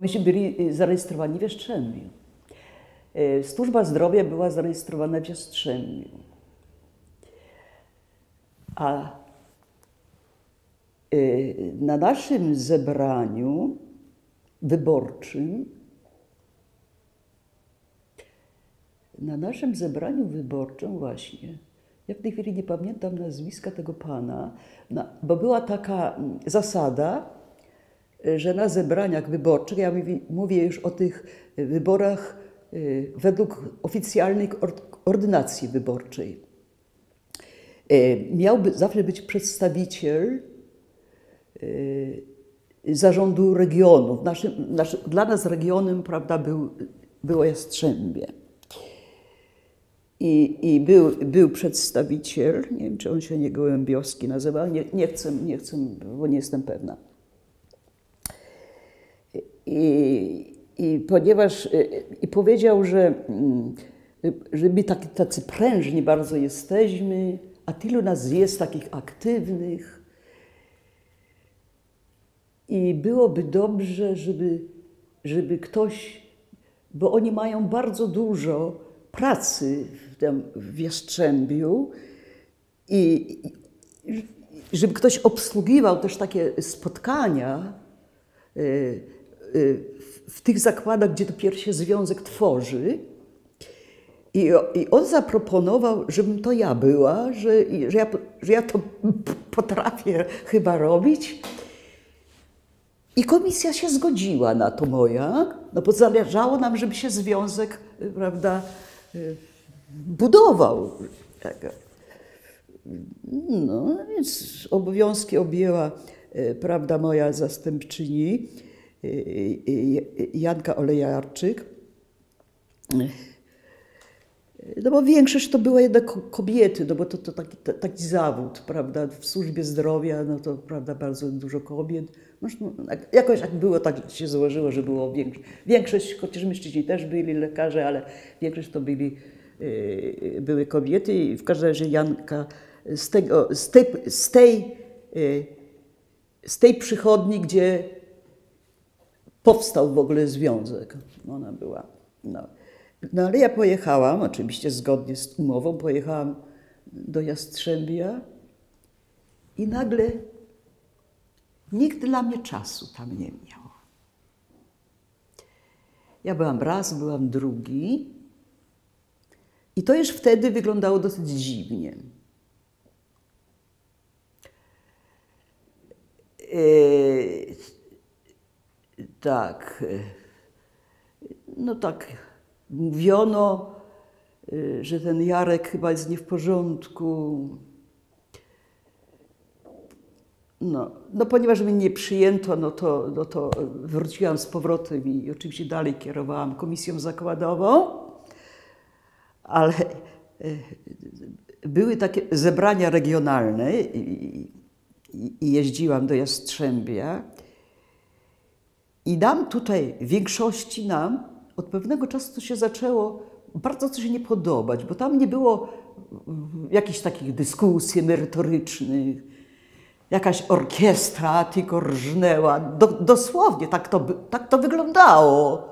Myśmy byli y, zarejestrowani w Jastrzębiu. Y, Służba zdrowia była zarejestrowana w Jastrzębiu. A y, na naszym zebraniu wyborczym, na naszym zebraniu wyborczym właśnie, ja w tej chwili nie pamiętam nazwiska tego pana, na, bo była taka mm, zasada, że na zebraniach wyborczych, ja mówię, już o tych wyborach y, według oficjalnej or- ordynacji wyborczej, y, miałby zawsze być przedstawiciel y, zarządu regionu. Naszym, naszym, dla nas regionem prawda, był, było Jastrzębie. I, i był, był przedstawiciel, nie wiem czy on się nie Gołębiowski nazywał, nie, nie, chcę, nie chcę, bo nie jestem pewna. I, i ponieważ i powiedział, że, mm, że my taki, tacy prężni bardzo jesteśmy, a tylu nas jest takich aktywnych. I byłoby dobrze, żeby, żeby ktoś, bo oni mają bardzo dużo pracy w, tym, w Jastrzębiu i, i żeby ktoś obsługiwał też takie spotkania y, y, w tych zakładach, gdzie dopiero się związek tworzy. I, I on zaproponował, żebym to ja była, że, że, ja, że ja to potrafię chyba robić. I komisja się zgodziła na to moja, no bo zależało nam, żeby się związek, prawda, budował. No więc obowiązki objęła, prawda, moja zastępczyni Janka Olejarczyk. No bo większość to były jednak kobiety, no bo to, to taki, taki zawód, prawda, w służbie zdrowia, no to prawda, bardzo dużo kobiet. No, jakoś jak było, tak się złożyło, że było większość, większość chociaż mężczyźni też byli lekarze, ale większość to byli, były kobiety i w każdym razie Janka z, tego, z, tej, z, tej, z tej przychodni, gdzie powstał w ogóle związek, ona była, no. No ale ja pojechałam, oczywiście zgodnie z umową, pojechałam do Jastrzębia i nagle nikt dla mnie czasu tam nie miał. Ja byłam raz, byłam drugi i to już wtedy wyglądało dosyć dziwnie. Yy, tak, no tak mówiono, że ten Jarek chyba jest nie w porządku. No, no ponieważ mnie nie przyjęto, no to, no to wróciłam z powrotem i oczywiście dalej kierowałam komisją zakładową, ale były takie zebrania regionalne i, i jeździłam do Jastrzębia i nam tutaj, większości nam, od pewnego czasu to się zaczęło bardzo coś nie podobać, bo tam nie było jakichś takich dyskusji merytorycznych, jakaś orkiestra tylko rżnęła. Do, dosłownie tak to, tak to wyglądało.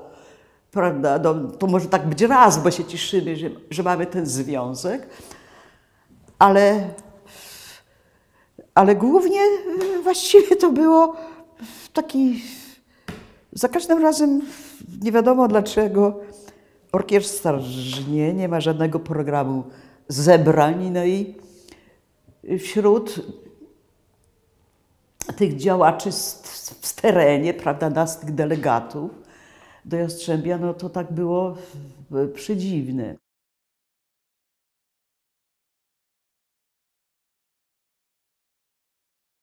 Prawda? No, to może tak być raz, bo się cieszymy, że, że mamy ten związek, ale, ale głównie właściwie to było taki za każdym razem nie wiadomo dlaczego orkiestra żnie, nie ma żadnego programu zebrań, no i wśród tych działaczy w terenie, prawda, nas, tych delegatów do Jastrzębia, no to tak było przedziwne.